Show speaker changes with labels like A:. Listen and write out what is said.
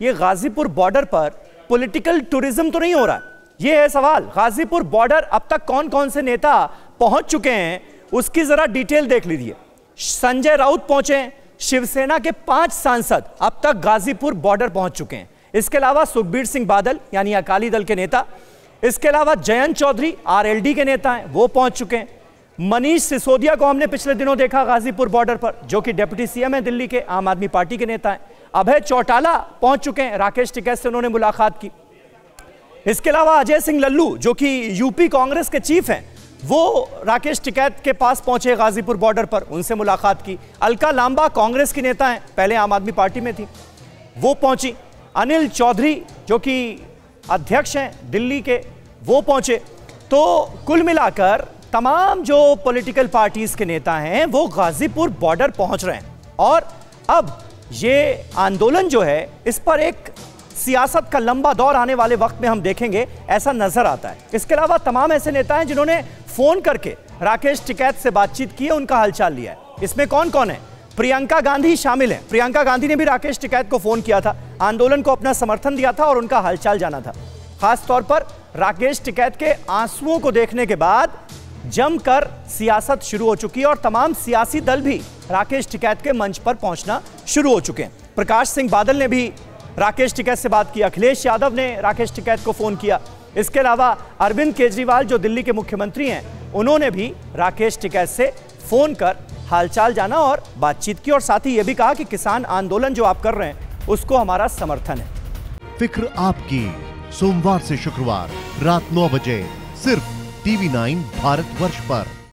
A: ये गाजीपुर बॉर्डर पर political tourism तो नहीं हो रहा ये है सवाल, गाजीपुर बॉर्डर अब तक कौन कौन से नेता पहुँच चुके हैं, उसकी जरा डिटेल देख लीजिए। संजय राउत पहुँचे शिवसेना के पाँच सांसद अब तक गाजीपुर बॉर्डर पहुँच चुके हैं। इसके अलावा सुखबीर सिंह बादल, यानी अकाली दल के नेता, इसके अलावा जयंत चौधरी, आरएलडी के नेता हैं, वो पहुँच चुके हैं। मनीष सिसोदिया को हमने पिछले दिनों देखा गाजीपुर बॉर्डर पर, जो कि डिप्टी सीएम है दिल्ली के, आम आदमी पार्टी के नेता हैं। अभय चौटाला पहुँच चुके हैं, राकेश टिकैत से उन्होंने मुलाकात की। इसके अलावा अजय सिंह लल्लू, जो कि यूपी कांग्रेस के चीफ हैं, वो राकेश टिकैत के पास पहुँचे गाजीपुर बॉर्डर पर, उनसे मुलाकात की। अलका लांबा कांग्रेस की नेता हैं, पहले आम आदमी पार्टी में थी। वो पहुँची। अनिल चौधरी, जो कि अध्यक्ष हैं दिल्ली के, वो पहुँचे। तो कुल मिलाकर तमाम जो पॉलिटिकल पार्टीज़ के नेता हैं, वो गाजीपुर बॉर्डर पहुँच रहे हैं। और अब ये आंदोलन जो है, इस पर एक सियासत का लंबा दौर आने वाले वक्त में हम देखेंगे, ऐसा नज़र आता है। इसके अलावा तमाम ऐसे नेता हैं जिन्होंने फ़ोन करके राकेश टिकैत से बातचीत की है, उनका हालचाल लिया है। इसमें कौन कौन है? प्रियंका गांधी शामिल है। प्रियंका गांधी ने भी राकेश टिकैत को फ़ोन किया था, आंदोलन को अपना समर्थन दिया था और उनका हालचाल जाना था। खासतौर पर राकेश टिकैत के आंसुओं को देखने के बाद जमकर सियासत शुरू हो चुकी है और तमाम सियासी दल भी राकेश टिकैत के मंच पर पहुँचना शुरू हो चुके हैं। प्रकाश सिंह बादल ने भी राकेश टिकैत से बात की अखिलेश यादव ने राकेश टिकैत को फ़ोन किया। इसके अलावा अरविंद केजरीवाल, जो दिल्ली के मुख्यमंत्री हैं, उन्होंने भी राकेश टिकैत से फ़ोन कर हालचाल जाना और बातचीत की। और साथ ही यह भी कहा कि किसान आंदोलन जो आप कर रहे हैं, उसको हमारा समर्थन है।
B: फ़िक्र आपकी, सोमवार से शुक्रवार, रात नौ बजे, सिर्फ़ टीवी नाइन भारत वर्ष पर।